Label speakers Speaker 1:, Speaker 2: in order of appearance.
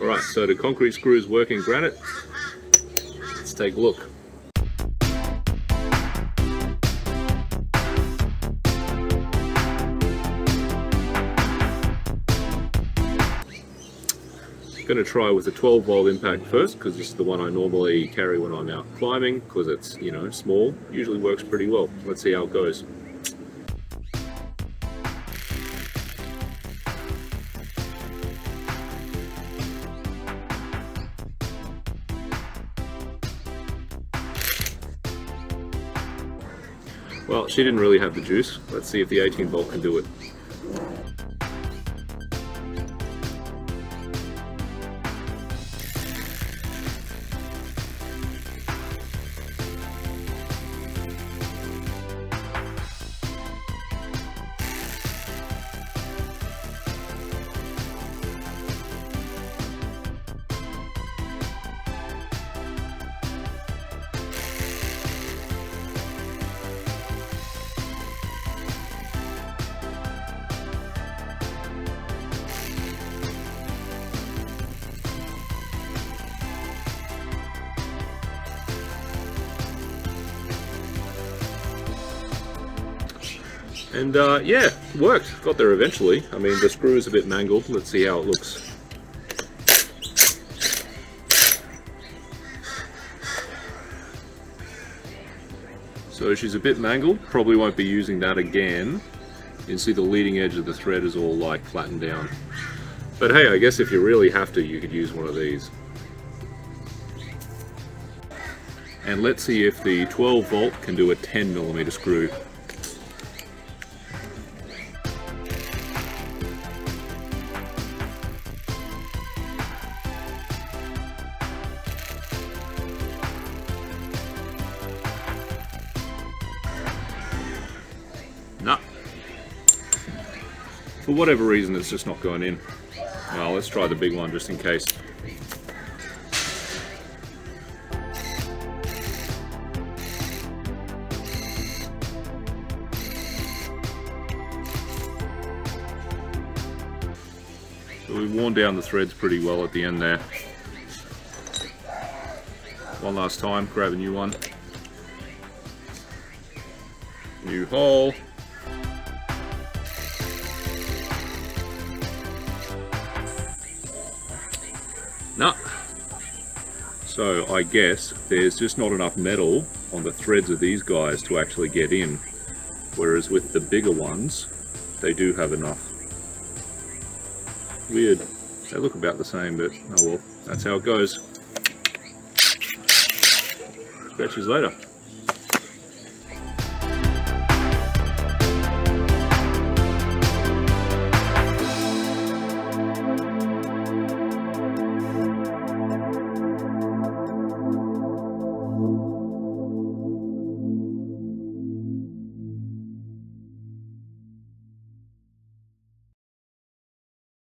Speaker 1: Alright, so the concrete screws work in granite. Let's take a look. going to try with a 12 volt impact first because this is the one I normally carry when I'm out climbing because it's you know small usually works pretty well let's see how it goes Well, she didn't really have the juice. Let's see if the 18 volt can do it. And uh, yeah, worked. Got there eventually. I mean, the screw is a bit mangled. Let's see how it looks. So she's a bit mangled. Probably won't be using that again. You can see the leading edge of the thread is all like flattened down. But hey, I guess if you really have to, you could use one of these. And let's see if the 12 volt can do a 10 millimeter screw. For whatever reason, it's just not going in. Well, let's try the big one just in case. So we've worn down the threads pretty well at the end there. One last time, grab a new one. New hole. No. So I guess there's just not enough metal on the threads of these guys to actually get in. Whereas with the bigger ones, they do have enough. Weird. They look about the same, but oh well, that's how it goes. Catch you later.